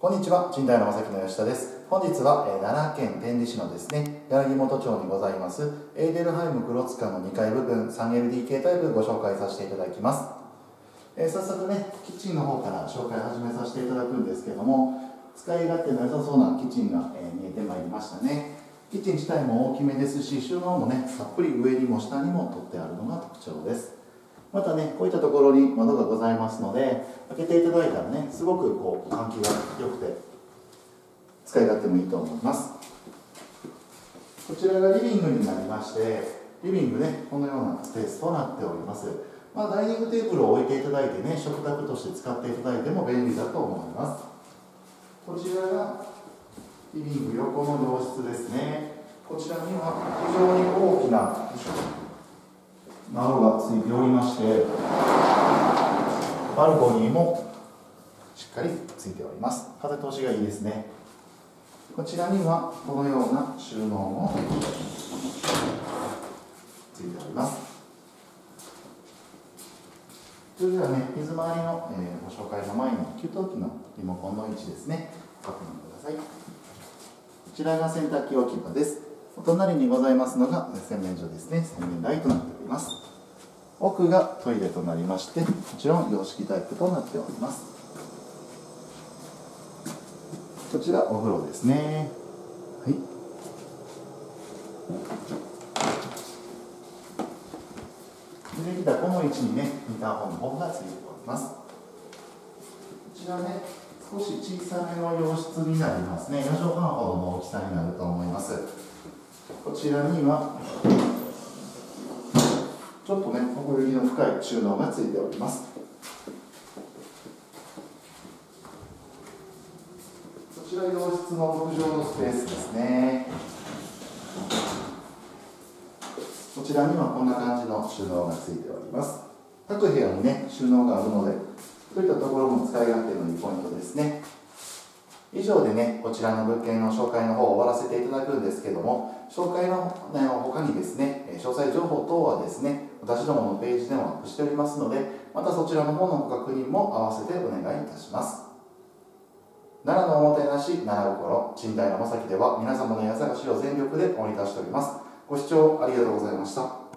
こんにちは、賃貸の正木の吉田です。本日は、えー、奈良県天理市のですね、柳本町にございます、エーデルハイム黒塚の2階部分 3LDK タイプご紹介させていただきます。えー、早速ね、キッチンの方から紹介始めさせていただくんですけども、使い勝手の良さそうなキッチンが、えー、見えてまいりましたね。キッチン自体も大きめですし、収納もね、たっぷり上にも下にも取ってあるのが特徴です。またねこういったところに窓がございますので開けていただいたらねすごくこう換気が良くて使い勝手もいいと思います。こちらがリビングになりましてリビングねこのようなスペースとなっております。まあ、ダイニングテーブルを置いていただいてね食卓として使っていただいても便利だと思います。こちらがリビング横の洋室ですね。こちらには非常に大きな窓がついておりましてバルコニーもしっかりついております。風通しがいいですね。こちらにはこのような収納もついております。それではね水回りの、えー、ご紹介の前に給湯器のリモコンの位置ですね。ご確認ください。こちらが洗濯機置き場です。お隣にございますのが洗面所ですね。洗面台となっております。奥がトイレとなりましてもちろん洋式タイプとなっております。こちらお風呂ですね。はい。出てきたこの位置にねインターホンの方がついております。こちらね少し小さめの洋室になりますね。4畳半ほどの大きさになると思います。ちらにはちょっとね奥行きの深い収納がついております。こちら洋室の屋上のスペースですね。こちらにはこんな感じの収納がついております。各部屋にね収納があるのでそういったところも使い勝手のいいポイントです以上でね、こちらの物件の紹介の方を終わらせていただくんですけども、紹介の、ね、他にですね、詳細情報等はですね、私どものページでもアップしておりますので、またそちらの方のご確認も合わせてお願いいたします。奈良のおもてなし、奈良心、賃貸のまさきでは皆様の家探しを全力で応援いたしております。ご視聴ありがとうございました。